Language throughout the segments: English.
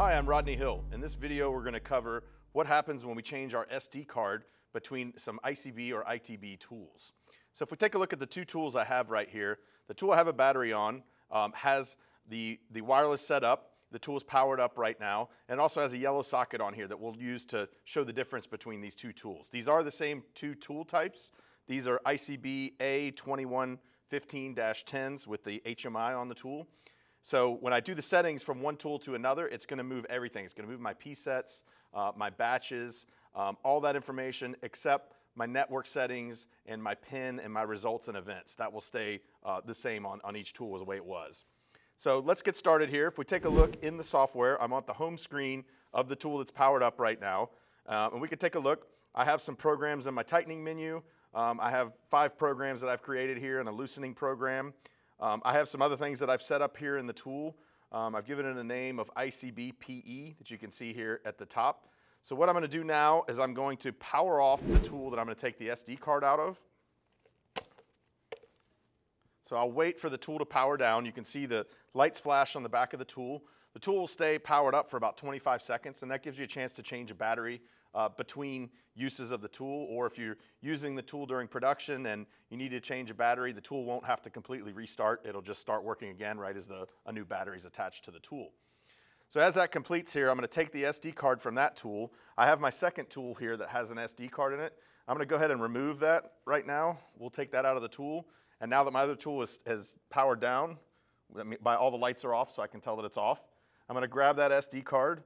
I'm Rodney Hill. In this video, we're going to cover what happens when we change our SD card between some ICB or ITB tools. So if we take a look at the two tools I have right here, the tool I have a battery on um, has the, the wireless set up. The tool is powered up right now and also has a yellow socket on here that we'll use to show the difference between these two tools. These are the same two tool types. These are ICB A2115-10s with the HMI on the tool. So when I do the settings from one tool to another, it's going to move everything. It's going to move my PSETs, uh, my batches, um, all that information except my network settings and my pin and my results and events. That will stay uh, the same on, on each tool as the way it was. So let's get started here. If we take a look in the software, I'm on the home screen of the tool that's powered up right now. Uh, and we can take a look. I have some programs in my tightening menu. Um, I have five programs that I've created here and a loosening program. Um, I have some other things that I've set up here in the tool. Um, I've given it a name of ICBPE that you can see here at the top. So what I'm going to do now is I'm going to power off the tool that I'm going to take the SD card out of. So I'll wait for the tool to power down. You can see the lights flash on the back of the tool. The tool will stay powered up for about 25 seconds, and that gives you a chance to change a battery uh, between uses of the tool, or if you're using the tool during production and you need to change a battery, the tool won't have to completely restart. It'll just start working again right as the, a new battery is attached to the tool. So as that completes here, I'm going to take the SD card from that tool. I have my second tool here that has an SD card in it. I'm going to go ahead and remove that right now. We'll take that out of the tool. And now that my other tool is, has powered down, by all the lights are off so I can tell that it's off, I'm going to grab that SD card,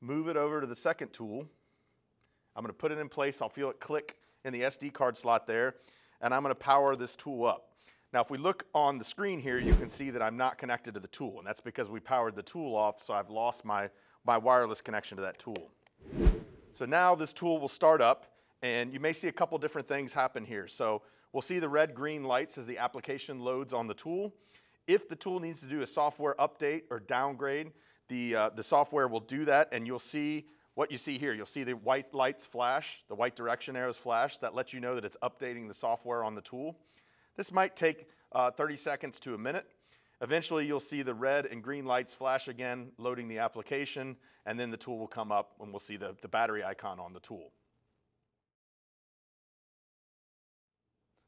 move it over to the second tool, I'm going to put it in place. I'll feel it click in the SD card slot there, and I'm going to power this tool up. Now, if we look on the screen here, you can see that I'm not connected to the tool, and that's because we powered the tool off, so I've lost my, my wireless connection to that tool. So now this tool will start up, and you may see a couple different things happen here. So we'll see the red green lights as the application loads on the tool. If the tool needs to do a software update or downgrade, the, uh, the software will do that, and you'll see what you see here, you'll see the white lights flash, the white direction arrows flash. That lets you know that it's updating the software on the tool. This might take uh, 30 seconds to a minute. Eventually, you'll see the red and green lights flash again, loading the application, and then the tool will come up and we'll see the, the battery icon on the tool.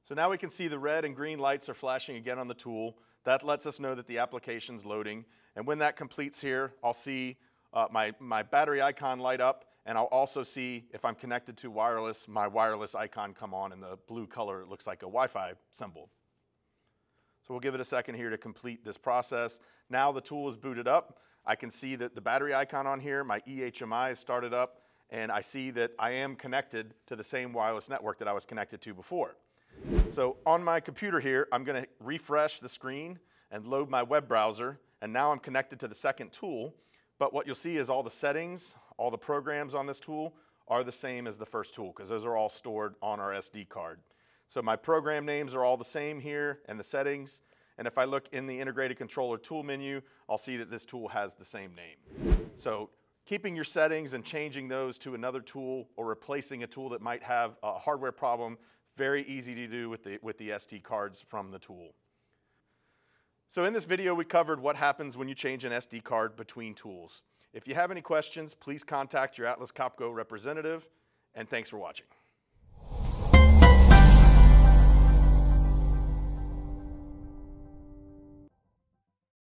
So now we can see the red and green lights are flashing again on the tool. That lets us know that the application's loading. And when that completes here, I'll see uh, my, my battery icon light up, and I'll also see if I'm connected to wireless, my wireless icon come on in the blue color. It looks like a Wi-Fi symbol. So we'll give it a second here to complete this process. Now the tool is booted up. I can see that the battery icon on here, my eHMI is started up, and I see that I am connected to the same wireless network that I was connected to before. So on my computer here, I'm gonna refresh the screen and load my web browser, and now I'm connected to the second tool, but what you'll see is all the settings, all the programs on this tool are the same as the first tool because those are all stored on our SD card. So my program names are all the same here and the settings. And if I look in the integrated controller tool menu, I'll see that this tool has the same name. So keeping your settings and changing those to another tool or replacing a tool that might have a hardware problem, very easy to do with the, with the SD cards from the tool. So in this video, we covered what happens when you change an SD card between tools. If you have any questions, please contact your Atlas Copco representative, and thanks for watching.